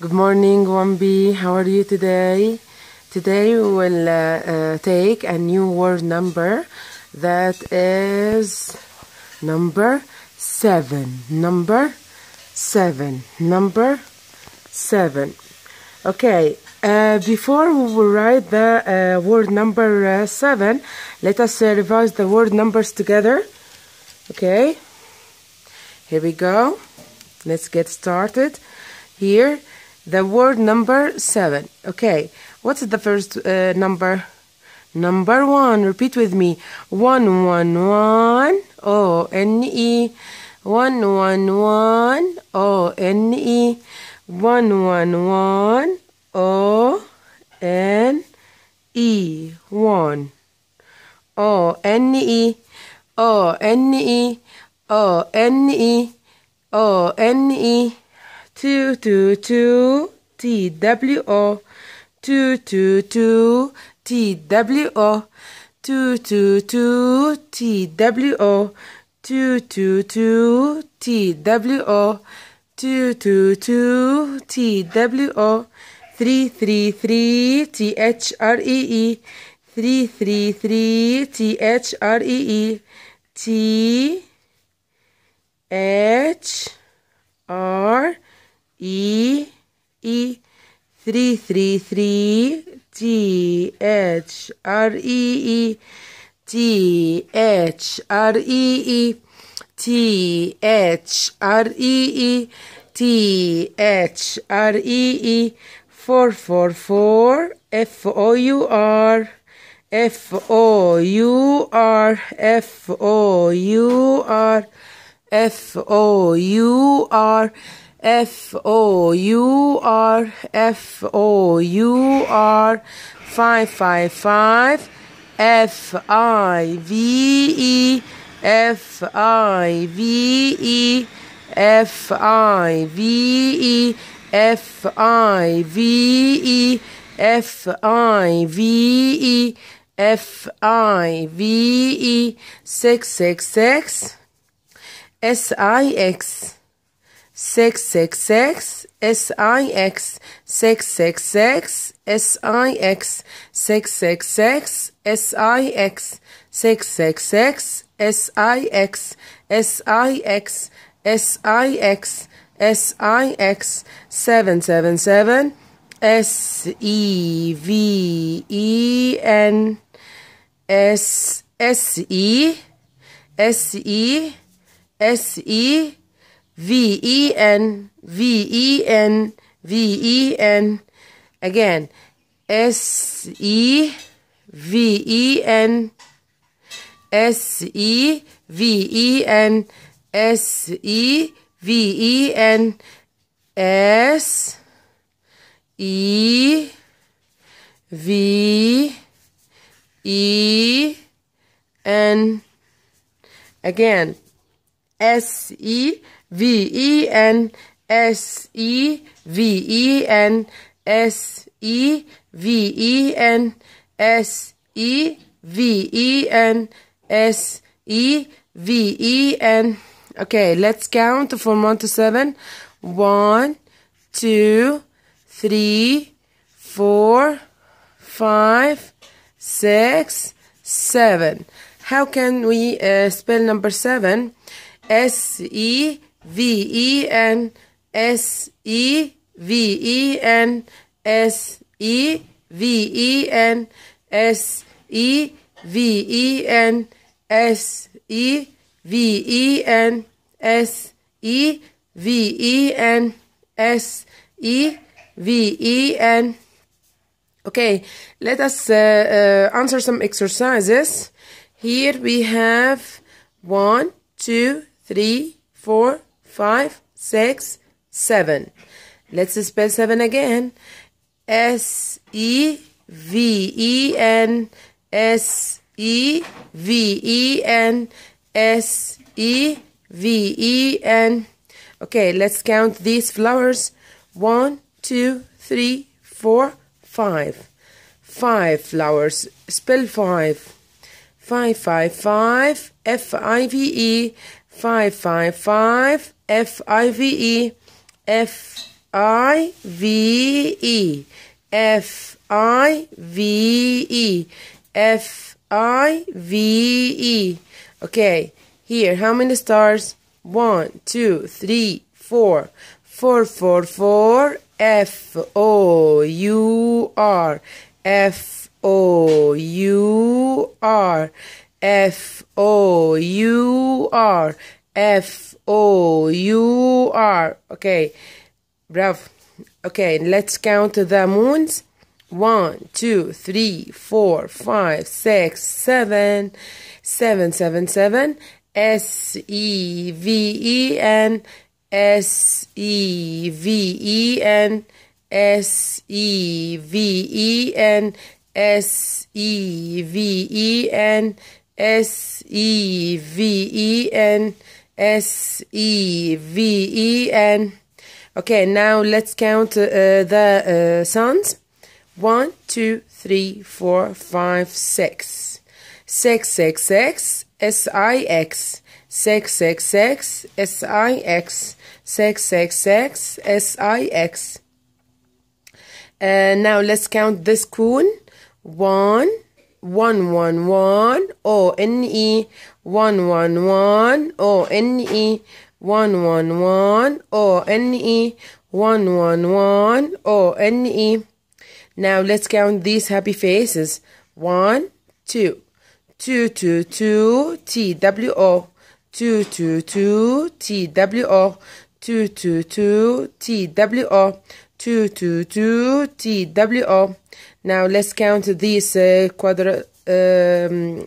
Good morning, 1B. How are you today? Today we will uh, uh, take a new word number that is number seven. Number seven. Number seven. Okay, uh, before we will write the uh, word number uh, seven, let us uh, revise the word numbers together. Okay, here we go. Let's get started. Here, the word number seven. Okay, what's the first uh, number? Number one. Repeat with me. One, one, one. O N E. One, one, one. O N E. One, one, one. O N E. One. O N E. O N E. O N E. O N E. Two, two, two. T W O. Two, two, two. T W O. Two, two, two. T W O. Two, two, two. T W O. Two, two, two. T W O. Three, three, three. T H R E E. Three, three, three. T H R E E. T H R E E three three three T H R E E T H R E E T H R E E T H R E E four four four F O U R F O U R F O U R F O U R F O U R F O U R five five five F I V E F I V E F I V E F I V E F I V E F I V E six six six S I X six six six S I X six six six S I X six six six S I X six six six S I X S I X S I X S I X seven seven seven S E V V E N V E N V E N. Again S E V E N. S E V E N. S E V E N. S E V E N again S E V E N S E V E N S E V E N S E V E N S E V E N Okay, let's count from 1 to 7. 1, 2, 3, 4, 5, 6, 7. How can we uh, spell number 7? S E V E N S E V E N S E V E N S E V E N S E V E N S E V E N S E V E N Okay, let us uh, uh, answer some exercises. Here we have one, two, three, four, five, six, seven. Let's spell seven again. S E V E N S E V E N S E V E N. Okay, let's count these flowers. One, two, three, four, five. Five flowers. Spell five. Five, five, five. F I V E. Five, five, five. F I V E. F I V E F I V E F I V E okay here how many stars one two three four four four four F O U R F O U R. F O U R. F O U R. Okay. Bravo okay let's count the moons. One two three four five six seven. Seven seven seven. S E V E N S E V E N. S E V E N. S E V E N S E V E N S E V E N Okay, now let's count uh, the uh, suns. One, two, three, four, five, six. Six, six, six, S I X. Six, six, six, S I X. Six, six, six, S I X. Uh, now let's count this coon. One, one, one, one, O N E. One, one, one, O N E. One, one, one, O N E. One, one, one, O N E. Now let's count these happy faces. One, two, two, two, two, T W O, two, two, two, T W O, two, two, two, T W O, two, two, two, T W O. Now let's count these uh, quadra um,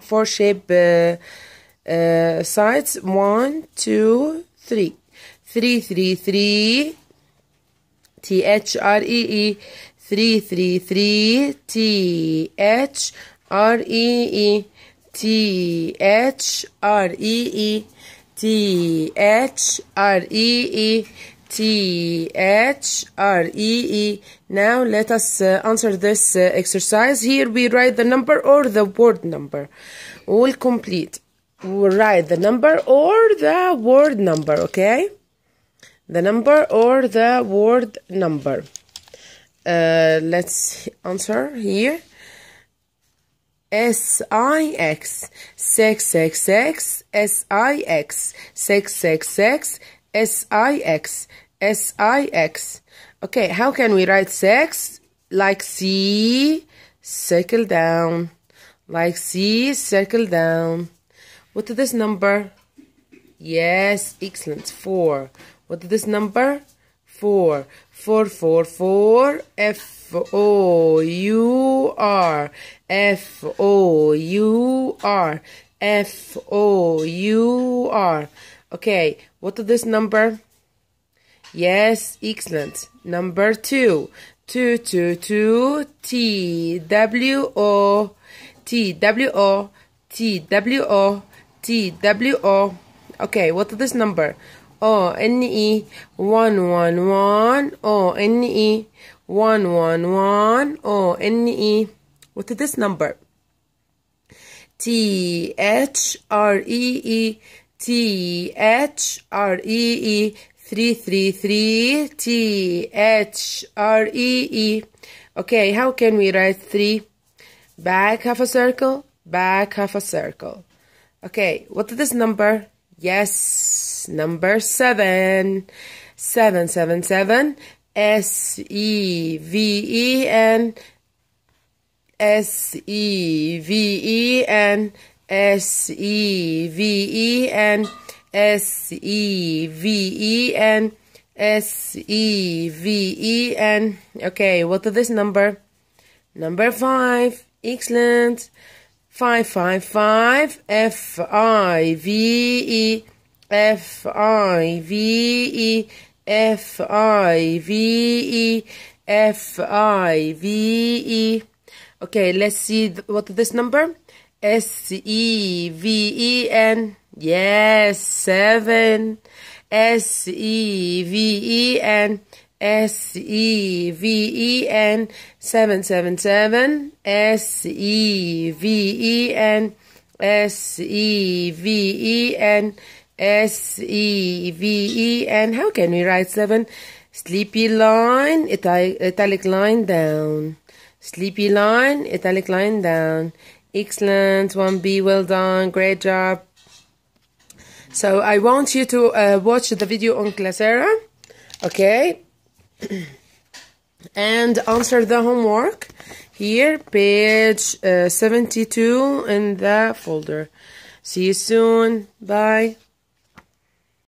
four shape uh, uh, sides. One, two, three, three, three, three. T H R E E. Three three three. T H R E E. T H R E E. T H R E E T H R E E. Now let us uh, answer this uh, exercise. Here we write the number or the word number. All complete. We write the number or the word number okay? The number or the word number. Uh, let's answer here. S I X six six six S I X six six six S I X S I X. Okay, how can we write six? Like C, circle down. Like C, circle down. What is this number? Yes, excellent. Four. What is this number? Four. Four, four, four. F O U R. F O U R. F O U R. Okay, what is this number? Yes, excellent. Number two. Two, two, two. T W O. T W O. T W O. T W O. Okay, what is this number? O N E one one one O N E one one one O N E. What is this number? T H R E E T H R E E three three three T H R E E. Okay, how can we write three? Back half a circle, back half a circle. Okay, what is this number? Yes, number seven. Seven, seven, seven. S E V E N. S E V E N. S E V E N. S E V E N. S E V E N. Okay, what is this number? Number five. Excellent. Five, five, five. F I V E. F I V E. F I V E. F I V E. Okay, let's see what is this number. S E V E N. Yes, seven. S E V E N. S E V E N. Seven, seven, seven. S E V E N. S E V E N. S E V E. And how can we write seven? Sleepy line, italic line down. Sleepy line, italic line down. Excellent, 1B, well done, great job. So I want you to uh, watch the video on Classera, okay? and answer the homework here, page uh, 72 in the folder. See you soon. Bye.